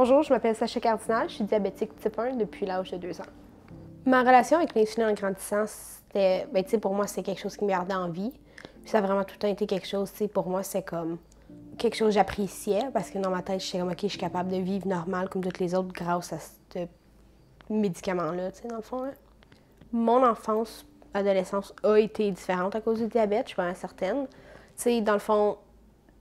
Bonjour, je m'appelle Sacha Cardinal, je suis diabétique type 1 depuis l'âge de 2 ans. Ma relation avec l'insuline en grandissant, c'était, ben, pour moi, c'est quelque chose qui me gardait en vie. ça a vraiment tout le temps été quelque chose, pour moi, c'est comme quelque chose que j'appréciais parce que dans ma tête, je suis comme, OK, je suis capable de vivre normal comme toutes les autres grâce à ce médicament-là, tu sais, dans le fond. Mon enfance, adolescence a été différente à cause du diabète, je suis pas certaine. Tu sais, dans le fond,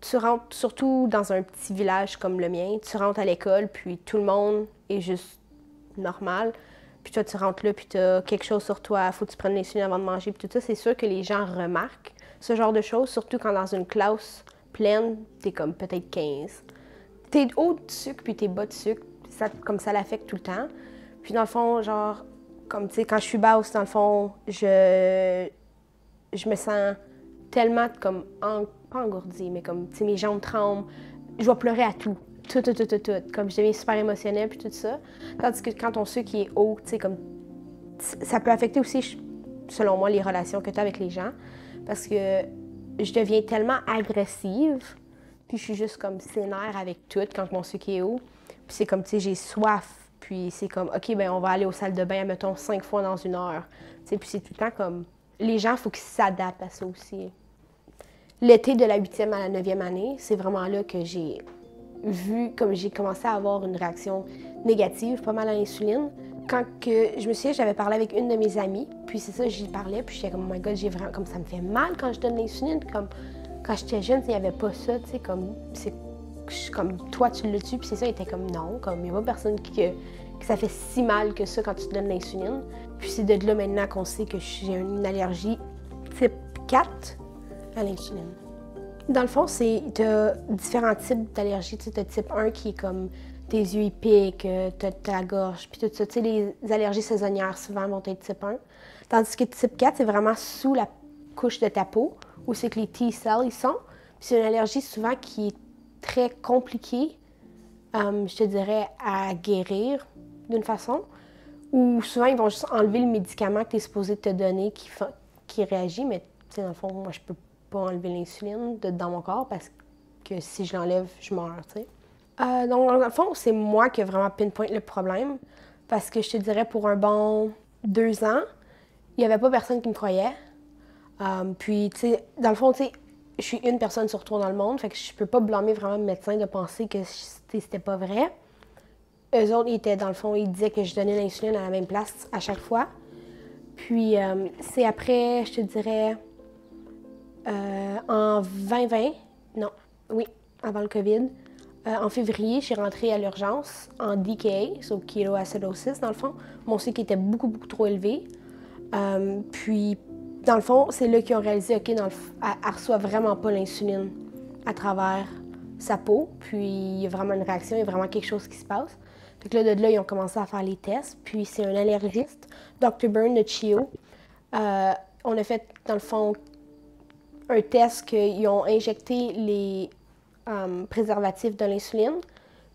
tu rentres surtout dans un petit village comme le mien, tu rentres à l'école, puis tout le monde est juste normal. Puis toi, tu rentres là, puis tu quelque chose sur toi, faut que tu prennes l'insuline avant de manger, puis tout ça. C'est sûr que les gens remarquent ce genre de choses, surtout quand dans une classe pleine, tu es comme peut-être 15. Tu es haut de sucre, puis tu es bas de sucre, ça, comme ça l'affecte tout le temps. Puis dans le fond, genre, comme tu sais, quand je suis basse, dans le fond, je, je me sens tellement comme en, pas engourdie, mais comme, tu sais, mes jambes tremblent. Je vais pleurer à tout. Tout, tout, tout, tout, tout. Comme je deviens super émotionnelle puis tout ça. Tandis que quand on sait qui est haut, tu sais, comme, ça peut affecter aussi, selon moi, les relations que tu as avec les gens. Parce que je deviens tellement agressive, puis je suis juste comme sénère avec tout quand mon sucre est haut. Puis c'est comme, tu sais, j'ai soif, puis c'est comme, OK, ben on va aller aux salles de bain, mettons, cinq fois dans une heure. Tu sais, puis c'est tout le temps comme, les gens, il faut qu'ils s'adaptent à ça aussi. L'été de la huitième à la neuvième année, c'est vraiment là que j'ai vu, comme j'ai commencé à avoir une réaction négative, pas mal à l'insuline. Quand je me souviens, j'avais parlé avec une de mes amies, puis c'est ça, j'y parlais, puis j'étais comme, oh my god, j'ai vraiment, comme ça me fait mal quand je donne l'insuline, comme quand j'étais jeune, il n'y avait pas ça, tu sais, comme, comme toi, tu le tues, puis c'est ça, il était comme non, comme il n'y a pas personne qui, que ça fait si mal que ça quand tu donnes l'insuline. Puis c'est de là maintenant qu'on sait que j'ai une allergie type 4 à l'insuline. Dans le fond, c'est as différents types d'allergies. Tu as type 1 qui est comme tes yeux ils piquent, euh, tu as ta gorge, puis tout ça. Les allergies saisonnières souvent vont être type 1. Tandis que type 4, c'est vraiment sous la couche de ta peau, où c'est que les T-cells ils sont. Puis c'est une allergie souvent qui est très compliquée, euh, je te dirais, à guérir d'une façon. Ou souvent, ils vont juste enlever le médicament que tu es supposé te donner qui, qui réagit, mais dans le fond, moi, je peux pas enlever l'insuline dans mon corps parce que si je l'enlève, je meurs. Euh, donc, dans le fond, c'est moi qui ai vraiment pinpoint le problème parce que je te dirais, pour un bon deux ans, il n'y avait pas personne qui me croyait. Euh, puis, tu sais, dans le fond, tu sais, je suis une personne sur trois dans le monde, fait que je peux pas blâmer vraiment le médecin de penser que c'était pas vrai. Eux autres, ils étaient, dans le fond, ils disaient que je donnais l'insuline à la même place à chaque fois. Puis, euh, c'est après, je te dirais, euh, en 2020, non, oui, avant le COVID, euh, en février, je suis rentrée à l'urgence en DKA, so ketoacidosis, dans le fond. Mon sucre était beaucoup, beaucoup trop élevé. Puis, dans le fond, c'est là qu'ils ont réalisé, OK, dans le elle, reçoit vraiment pas l'insuline à travers sa peau. Puis, il y a vraiment une réaction, il y a vraiment quelque chose qui se passe. Que là, de là, ils ont commencé à faire les tests. Puis, c'est un allergiste, Dr. Byrne de Chio. on a fait, dans le fond, un test qu'ils ont injecté les euh, préservatifs de l'insuline,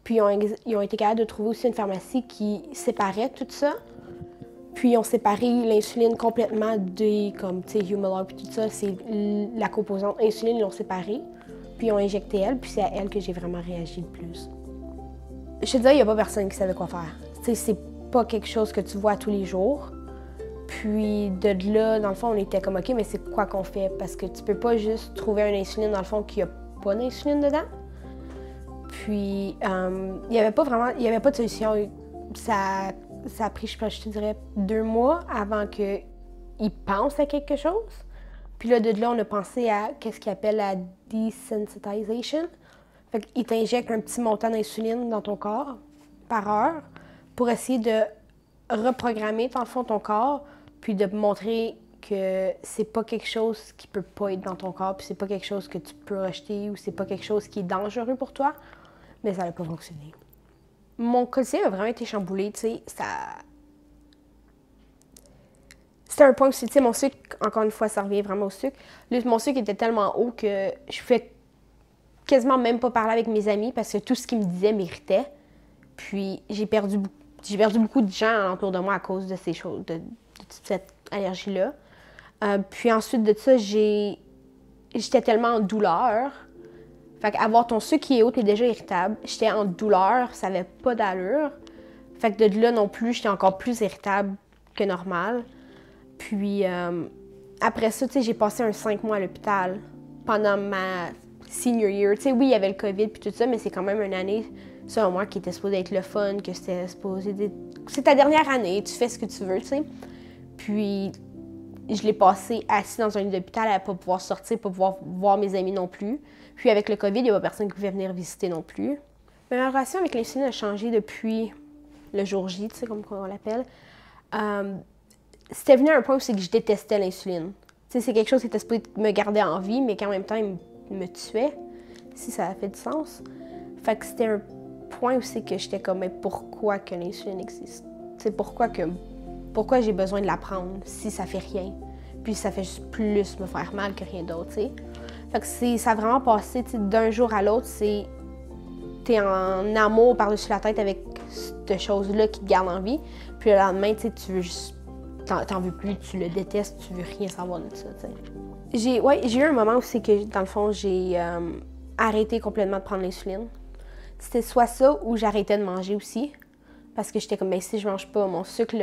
puis ils ont, ils ont, été capables de trouver aussi une pharmacie qui séparait tout ça. Puis ils ont séparé l'insuline complètement des, comme, tu sais, Humalog, puis tout ça, c'est la composante insuline, ils l'ont séparée, puis ils ont injecté elle, puis c'est à elle que j'ai vraiment réagi le plus. Je te dis, il n'y a pas personne qui savait quoi faire. C'est pas quelque chose que tu vois tous les jours. Puis de là, dans le fond, on était comme OK, mais c'est quoi qu'on fait? Parce que tu peux pas juste trouver un insuline dans le fond qui a pas d'insuline dedans. Puis euh, il n'y avait pas vraiment, il avait pas de solution. Ça, ça a pris, je, je te dirais, deux mois avant qu'ils pensent à quelque chose. Puis là, de là, on a pensé à qu'est-ce qu'ils appellent la desensitization. Fait qu'ils t'injectent un petit montant d'insuline dans ton corps par heure pour essayer de reprogrammer, dans le fond, ton corps puis de montrer que c'est pas quelque chose qui peut pas être dans ton corps, puis c'est pas quelque chose que tu peux rejeter ou c'est pas quelque chose qui est dangereux pour toi, mais ça n'a pas fonctionné. Mon quotidien a vraiment été chamboulé, tu sais, ça... C'était un point où, tu sais, mon sucre, encore une fois, ça revient vraiment au sucre. mon sucre était tellement haut que je fais quasiment même pas parler avec mes amis parce que tout ce qu'ils me disaient méritait. Puis j'ai perdu, j'ai perdu beaucoup de gens autour de moi à cause de ces choses, de, cette allergie-là. Euh, puis ensuite de ça, j'ai, j'étais tellement en douleur. Fait qu'avoir ton sucre qui est haut, t'es déjà irritable. J'étais en douleur, ça avait pas d'allure. Fait que de là non plus, j'étais encore plus irritable que normal. Puis euh, après ça, tu sais, j'ai passé un cinq mois à l'hôpital pendant ma senior year. Tu sais, oui, il y avait le COVID puis tout ça, mais c'est quand même une année, selon moi, qui était supposée être le fun, que c'était supposé. C'est ta dernière année, tu fais ce que tu veux, tu sais. Puis je l'ai passé assis dans un lit d'hôpital à pas pouvoir sortir, pas pouvoir voir mes amis non plus. Puis avec le COVID, il n'y a pas personne qui pouvait venir visiter non plus. Mais ma relation avec l'insuline a changé depuis le jour J, tu sais, comme on l'appelle. Euh, c'était venu à un point où c'est que je détestais l'insuline. Tu sais, c'est quelque chose qui était supposé me garder en vie, mais qu'en même temps, il me tuait, si ça a fait du sens. Fait que c'était un point c'est que j'étais comme, mais pourquoi que l'insuline existe? C'est pourquoi que pourquoi j'ai besoin de la prendre si ça fait rien? Puis ça fait juste plus me faire mal que rien d'autre, tu sais. Fait que ça a vraiment passé d'un jour à l'autre, c'est t'es en amour par-dessus la tête avec cette chose-là qui te garde en vie. Puis le lendemain, tu veux juste. T'en veux plus, tu le détestes, tu veux rien savoir de ça. J'ai ouais, eu un moment où c'est que, dans le fond, j'ai euh, arrêté complètement de prendre l'insuline. C'était soit ça ou j'arrêtais de manger aussi. Parce que j'étais comme, ben, si je mange pas, mon sucre,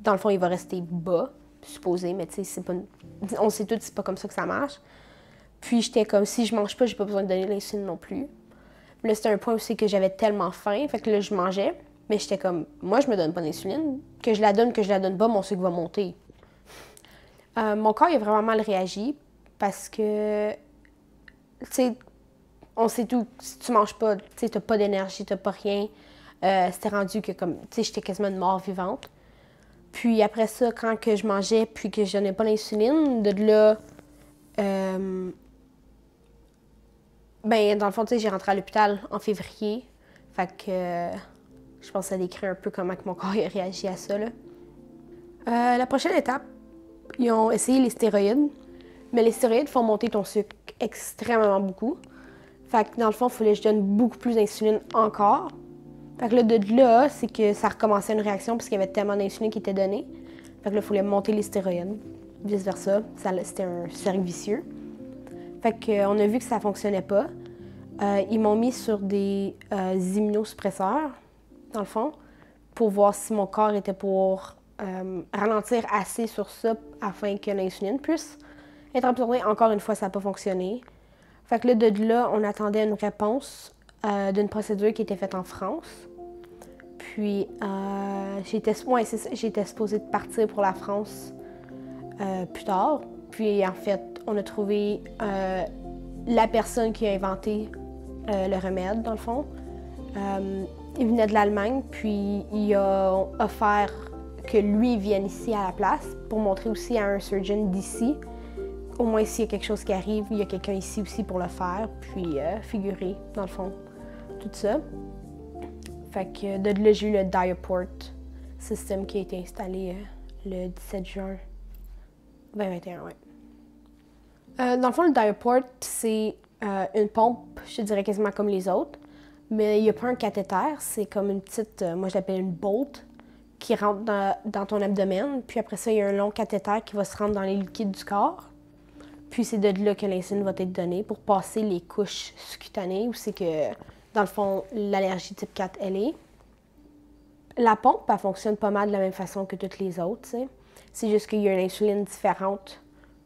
dans le fond, il va rester bas, supposé, mais tu sais, pas... on sait tous c'est pas comme ça que ça marche. Puis j'étais comme, si je mange pas, j'ai pas besoin de donner l'insuline non plus. Là, c'était un point aussi que j'avais tellement faim, fait que là, je mangeais, mais j'étais comme, moi, je me donne pas d'insuline. Que je la donne, que je la donne pas, mon sucre va monter. Euh, mon corps, il a vraiment mal réagi parce que, tu sais, on sait tout, si tu manges pas, tu sais, t'as pas d'énergie, t'as pas rien. Euh, c'était rendu que, comme, tu sais, j'étais quasiment une mort vivante. Puis après ça, quand que je mangeais, puis que je donnais pas l'insuline, de là, euh, ben, dans le fond, tu sais, j'ai rentré à l'hôpital en février. Fait que je pense que ça décrit un peu comment mon corps a réagi à ça. Euh, la prochaine étape, ils ont essayé les stéroïdes. Mais les stéroïdes font monter ton sucre extrêmement beaucoup. Fait que dans le fond, il fallait que je donne beaucoup plus d'insuline encore. Fait que là, de là, c'est que ça recommençait une réaction parce qu'il y avait tellement d'insuline qui était donnée. Fait que là, il fallait monter les stéroïdes. Vice-versa. C'était un cercle vicieux. Fait qu'on a vu que ça fonctionnait pas. Euh, ils m'ont mis sur des euh, immunosuppresseurs, dans le fond, pour voir si mon corps était pour euh, ralentir assez sur ça afin que l'insuline puisse être absorbée. Encore une fois, ça n'a pas fonctionné. Fait que là, de là, on attendait une réponse euh, d'une procédure qui était faite en France. Puis, euh, j'étais supposée de partir pour la France plus tard. Puis, en fait, on a trouvé la personne qui a inventé le remède, dans le fond. Il venait de l'Allemagne, puis il a offert que lui vienne ici à la place pour montrer aussi à un surgeon d'ici. Au moins, s'il y a quelque chose qui arrive, il y a quelqu'un ici aussi pour le faire, puis figurer, dans le fond tout ça. Fait que de là, j'ai eu le Diaport système qui a été installé euh, le 17 juin 2021. Ouais. Euh, dans le fond, le Diaport, c'est euh, une pompe, je dirais quasiment comme les autres, mais il n'y a pas un cathéter, c'est comme une petite, moi je l'appelle une bolt, qui rentre dans, dans, ton abdomen, puis après ça, il y a un long cathéter qui va se rendre dans les liquides du corps. Puis c'est de là que l'insuline va être donnée pour passer les couches sous-cutanées, où c'est que dans le fond, l'allergie type 4, elle est. La pompe, elle fonctionne pas mal de la même façon que toutes les autres. C'est juste qu'il y a une insuline différente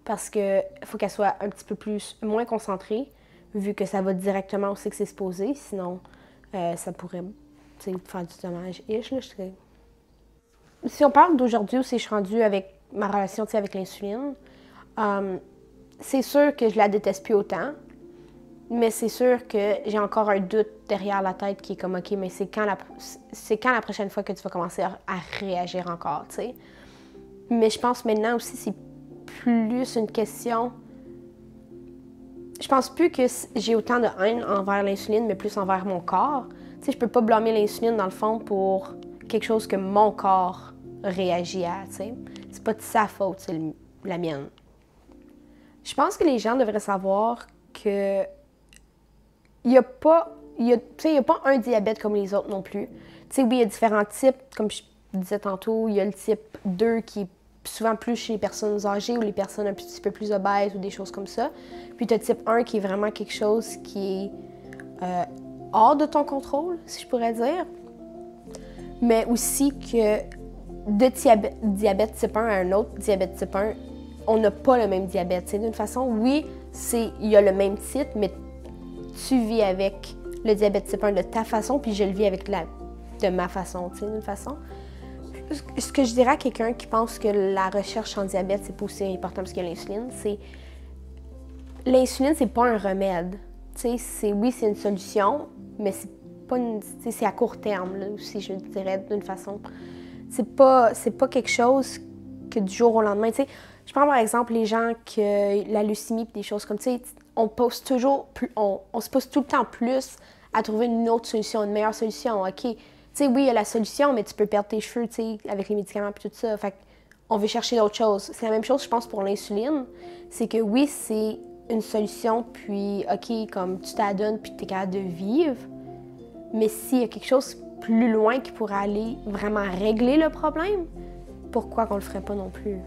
parce qu'il faut qu'elle soit un petit peu plus moins concentrée, vu que ça va directement où c'est que c'est exposé. Sinon, euh, ça pourrait faire du dommage. Si on parle d'aujourd'hui où je suis rendue avec ma relation avec l'insuline, euh, c'est sûr que je la déteste plus autant. Mais c'est sûr que j'ai encore un doute derrière la tête qui est comme, OK, mais c'est quand la, quand la prochaine fois que tu vas commencer à, réagir encore, tu sais? Mais je pense maintenant aussi, c'est plus une question. Je pense plus que j'ai autant de haine envers l'insuline, mais plus envers mon corps. Tu sais, je peux pas blâmer l'insuline, dans le fond, pour quelque chose que mon corps réagit à, tu sais. C'est pas de sa faute, c'est la mienne. Je pense que les gens devraient savoir que il n'y a pas. Pas un diabète comme les autres non plus. oui, il y a différents types. Comme je disais tantôt, il y a le type 2 qui est souvent plus chez les personnes âgées ou les personnes un petit peu plus obèses ou des choses comme ça. Puis tu as type 1 qui est vraiment quelque chose qui est euh, hors de ton contrôle, si je pourrais dire. Mais aussi que de diabète, type 1 à un autre diabète type 1, on n'a pas le même diabète. D'une façon, oui, il y a le même titre, mais tu vis avec le diabète type 1 de ta façon, puis je le vis avec de ma façon, d'une façon. Ce que je dirais à quelqu'un qui pense que la recherche en diabète, c'est pas aussi important parce que l'insuline, c'est. L'insuline, c'est pas un remède. C'est, oui, c'est une solution, mais c'est pas une, c'est à court terme, là, si je dirais d'une façon. C'est pas, c'est pas quelque chose que du jour au lendemain. sais je prends par exemple les gens que la leucémie des choses comme ça, on pose toujours, on, on, se pose tout le temps plus à trouver une autre solution, une meilleure solution. OK, tu sais, oui, il y a la solution, mais tu peux perdre tes cheveux, avec les médicaments et tout ça. Fait on veut chercher d'autres choses. C'est la même chose, je pense, pour l'insuline. C'est que oui, c'est une solution, puis OK, comme tu t'adonnes, puis tu es capable de vivre. Mais s'il y a quelque chose plus loin qui pourrait aller vraiment régler le problème, pourquoi qu'on le ferait pas non plus?